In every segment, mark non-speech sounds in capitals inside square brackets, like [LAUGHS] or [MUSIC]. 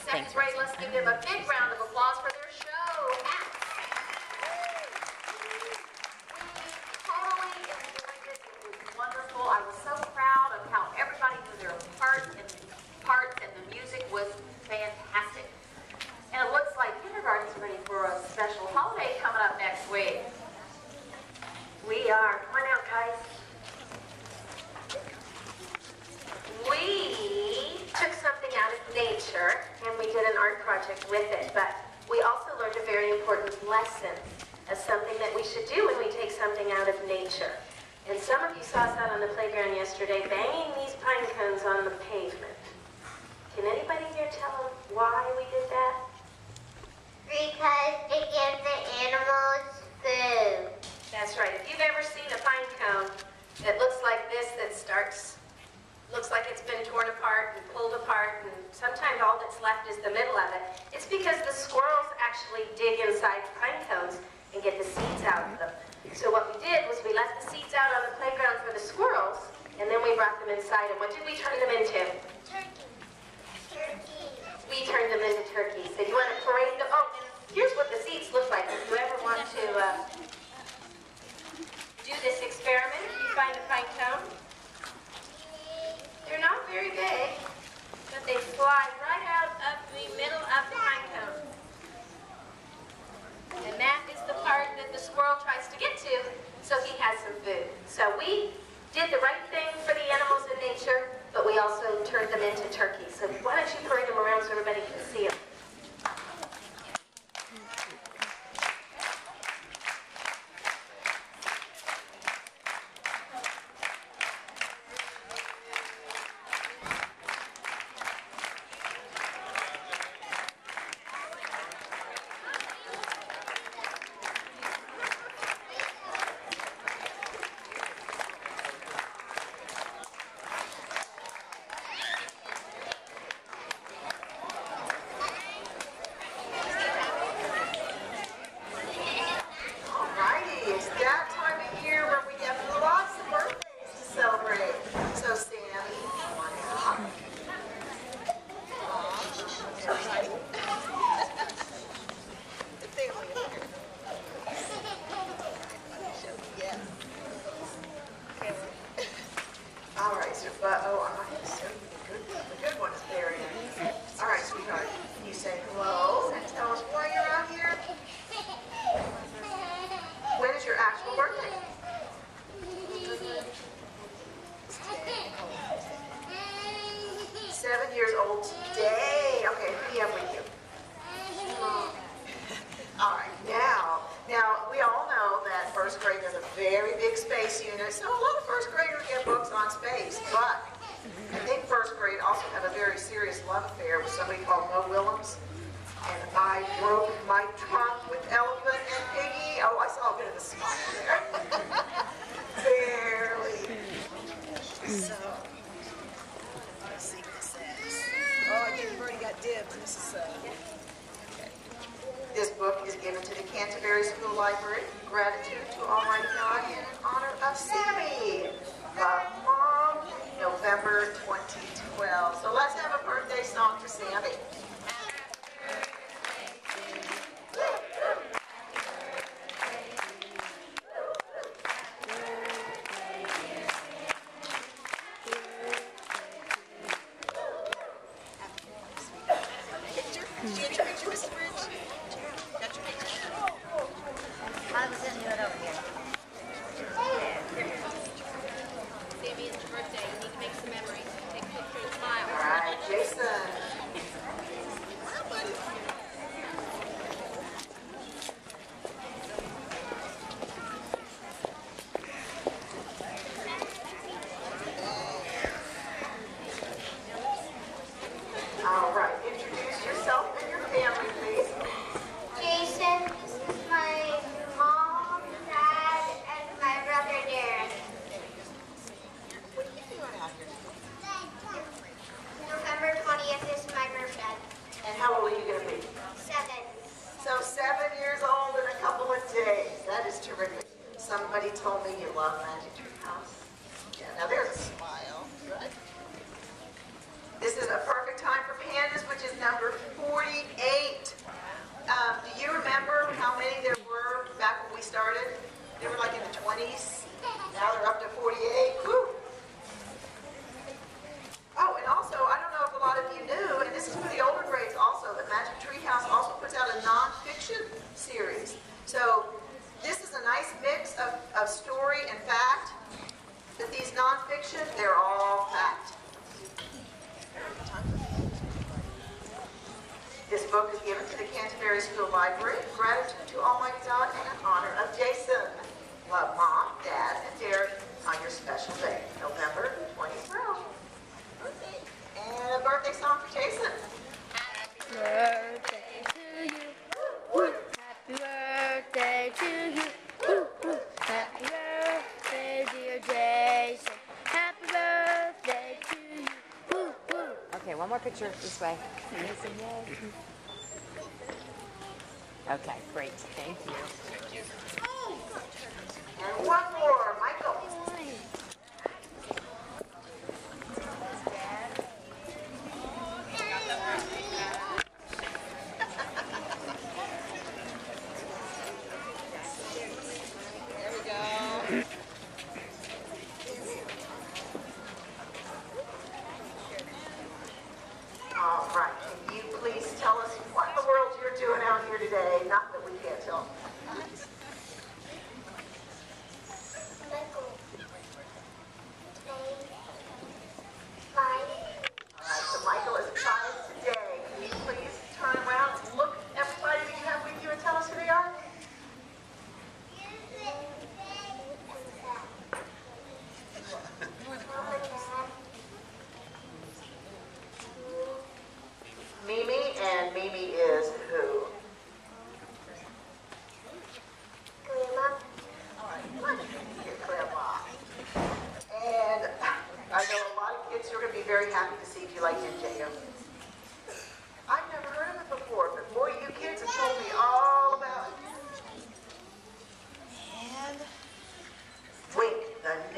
second Thanks. Let's give them a big round of applause for their show. Hats. We totally enjoyed it. It was wonderful. I was so proud of how everybody knew their part and parts, and the music was fantastic. And it looks like kindergarten's ready for a special holiday coming up next week. We are. Come on out, guys. We took something out of nature did an art project with it, but we also learned a very important lesson as something that we should do when we take something out of nature. And some of you saw us out on the playground yesterday banging these pine cones on the pavement. Can anybody here tell them why we did that? Because it gives the animals food. That's right. If you've ever seen a pine cone that looks like this, that starts, looks like it's been torn apart and pulled apart, and sometimes all that's left is the middle of it, it's because the squirrels actually dig inside the pine cones and get the seeds out of them. So what we did was we left the seeds out on the playground for the squirrels, and then we brought them inside, and what did we turn them into? Turkey. Turkey. We turned them into turkeys. So you want to parade them? Oh, here's what the seeds look like. If you ever want to uh, do this experiment, you find a pine cone, they're not very big, but they slide right out of the middle of the pine cone. And that is the part that the squirrel tries to get to, so he has some food. So we did the right thing for the animals in nature, but we also turned them into turkeys. So why don't you parade them around so everybody can see them? Alrighty, it's that time of year where we have lots of birthdays to celebrate. So Sammy, come on out. Everybody. The family up here. Yeah. But, oh, I'm show you the good one. The good one is buried. All right, sweetheart, can you say hello and tell us why you're out here? When is your actual birthday? Seven years old today. Okay, who do with you? All right, now, now we all know that first grade is a very big space unit, so a lot of first graders get books on space, but I think first grade also had a very serious love affair with somebody called Mo Willems. And I broke my trunk with Elephant and Piggie. Oh, I saw a bit of a smile there. [LAUGHS] Barely. So, let's see what says. Oh, I think you've already got dibs, Mrs. Uh, okay. This book is given to the Canterbury School Library. Gratitude to Almighty God in honor of Sammy, 2012. So let's have a birthday song for Sandy. Did you get your Mary Library, gratitude to Almighty God and in honor of Jason. Love Mom, Dad, and Derek on your special day, November 23rd. Okay. And a birthday song for Jason. Happy birthday to you. Happy birthday to you. Happy birthday, dear Jason. Happy birthday to you. Okay, one more picture this way. Jason. Okay, great. Thank you. Thank you. And one more, Michael.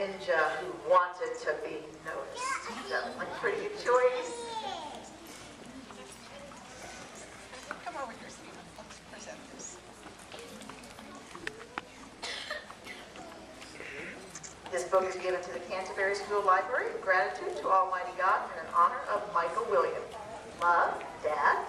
ninja who wanted to be noticed. So, like, pretty choice. This. This book is given to the Canterbury School Library in gratitude to Almighty God and in honor of Michael William. Love, Dad.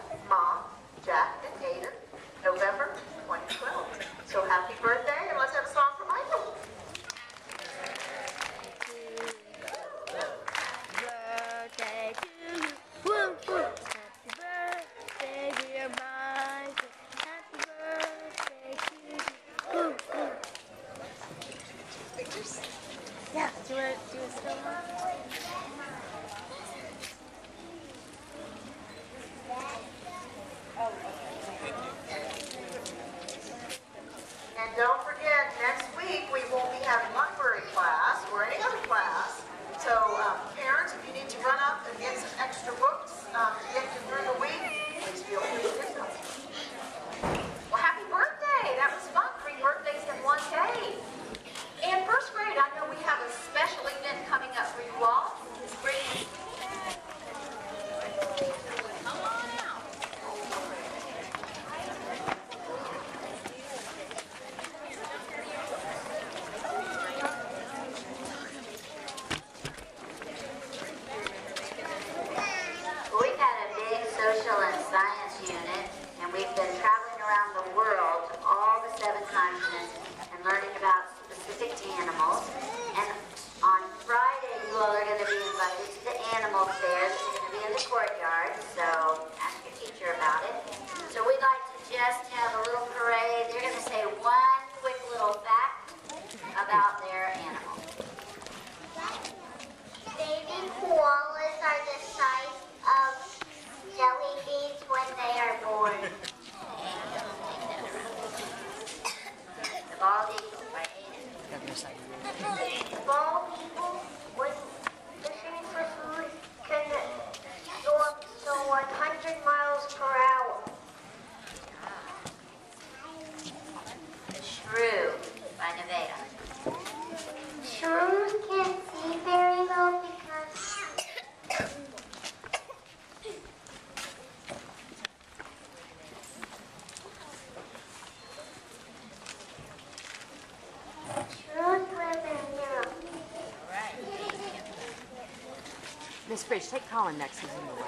Miss take Colin next. He's in the way.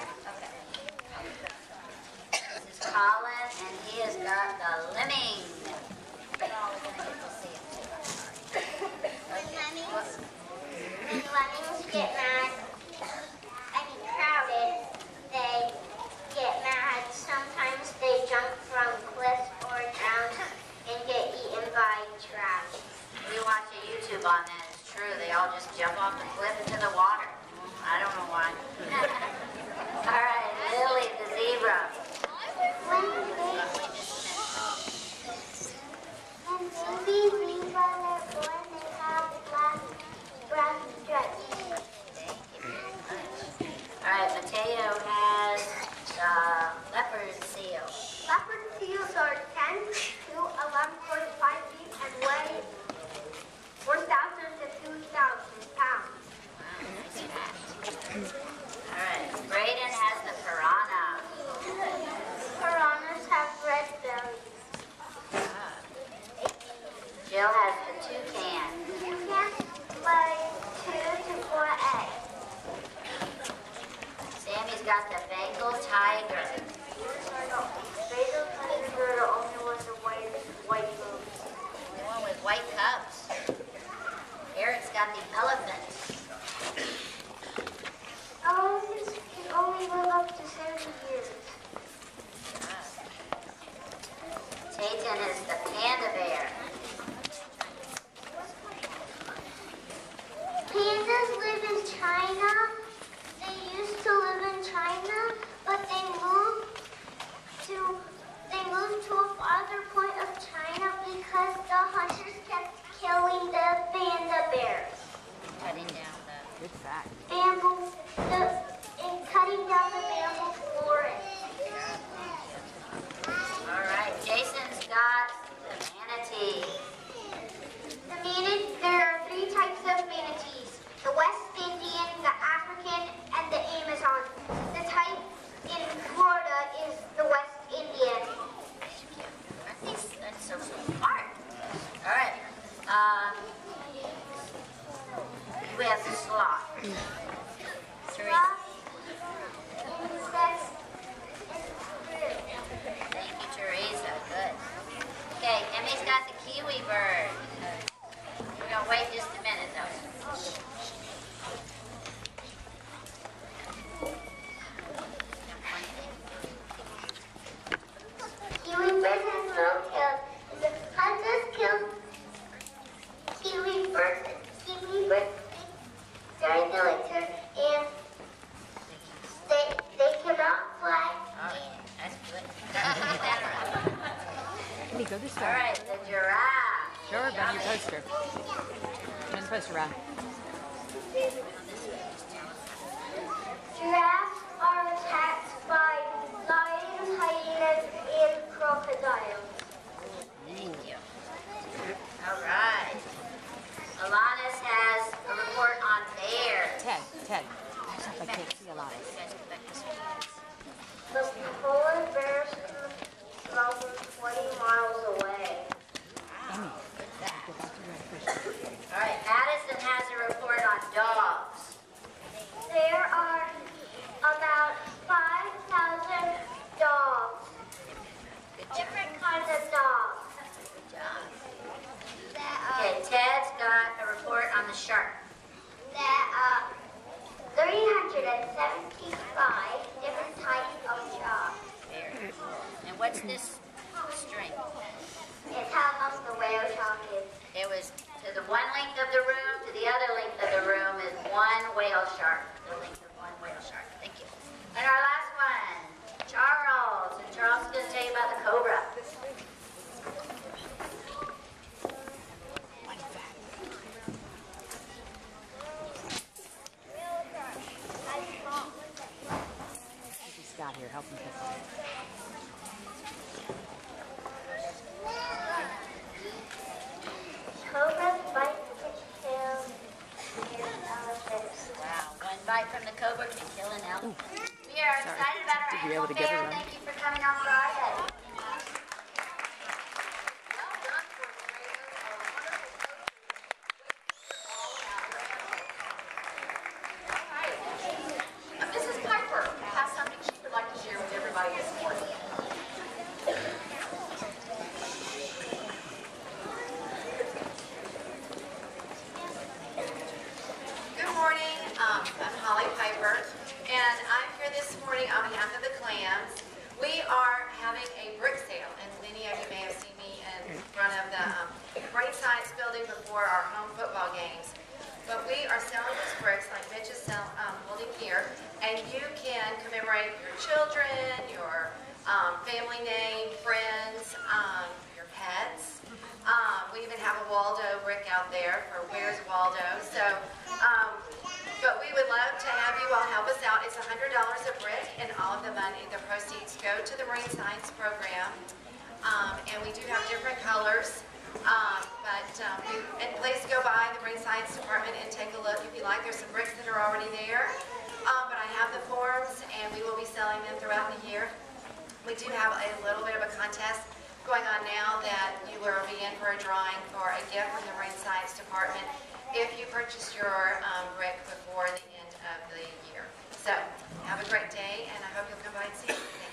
Colin, and he has got the lemming. Lemmings, lemmings get mad, has the toucan. Toucans lay 2 to 4 eggs. Sammy's got the Bengal tiger. Are the only ones with white, white bones. The one with white cups. Eric's got the elephant. Elephants can only live up to 70 years. Tayton is the live in China. They used to live in China, but they moved to they moved to a farther point of China because the hunters kept killing the panda bears. Cutting down the. Good fact. Bamboo, the, and cutting down the bamboo forest. All right, Jason's got the manatee. The manat- there are three types of manatees: the West Indian, the African, and the Amazon. The type in Florida is the West Indian. Aren't these that's so smart? All right. Um, we have the sloth. Teresa. Insects and fruit. Thank you, Teresa. Good. Okay, Emmy's got the kiwi bird. We're gonna wait just a minute though. Kiwi bird has little tails. The hunters kill kiwi birds. Kiwi birds during the winter, and they they cannot fly. All right, that's good. Get that around. Can we go this All way? right, the giraffe. Sure, but your poster. Turn the poster. Giraffes are attacked by lions, hyenas, and crocodiles. Thank you. All right. Alanis has a report on bears. Ted, Ted. I can't see a lot. You guys go back this way. The polar bears can travel 20 miles away. Amy, go back to your poster. All right, Madison has a report on dogs. There are about 5,000 dogs. Different kinds of dogs. That, Okay, Ted's got a report on the shark. that uh, 375 different types of sharks. Very cool. And what's this string? It's how long the whale shark is. It was to the one length of the room, to the other length of the room is one whale shark. The length of one whale shark. Thank you. And our last one, Charles. And Charles is going to tell you about the cobra. Scott here, help him pick one. Cobras bite to kill and elephants. Wow, one bite from the cobra can kill an elephant. We are excited about our Did you be annual able to get fair. it? Thank you for coming on Marine Science program, um, and we do have different colors. Um, but um, you, and please go by the Marine Science Department and take a look if you like. There's some bricks that are already there, um, but I have the forms, and we will be selling them throughout the year. We do have a little bit of a contest going on now that you will be in for a drawing for a gift from the Marine Science Department if you purchase your um, brick before the end of the year. So, have a great day, and I hope you'll come by and see me.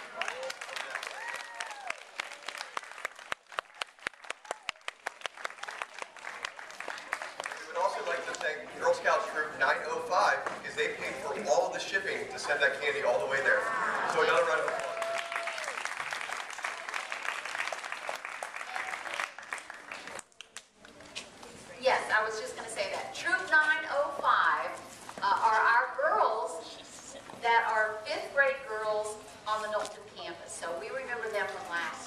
down from last.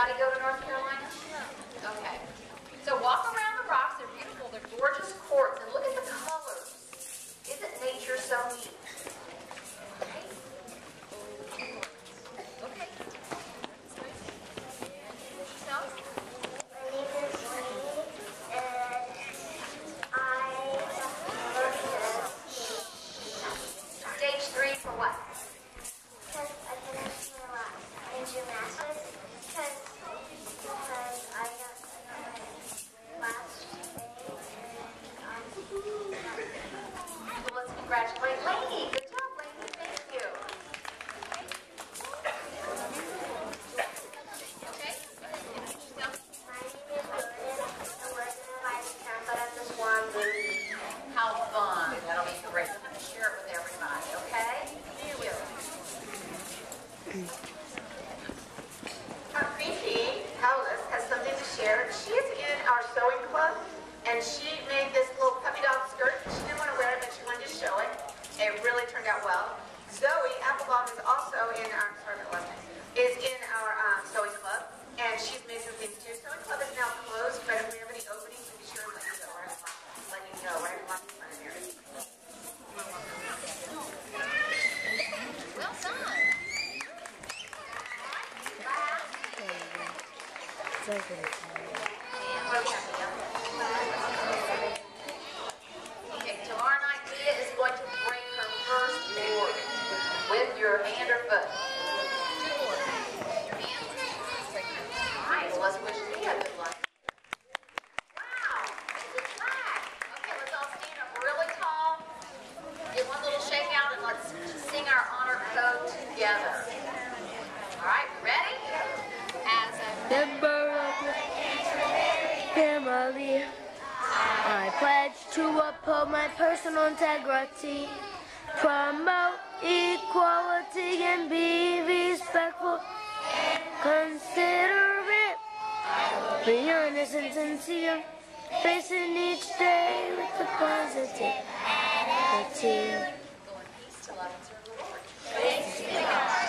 got to go to North Carolina. together. All right, ready? As a member of the family, I pledge to uphold my personal integrity, promote equality, and be respectful, considerate, be honest and sincere, facing each day with a positive attitude. Vegas.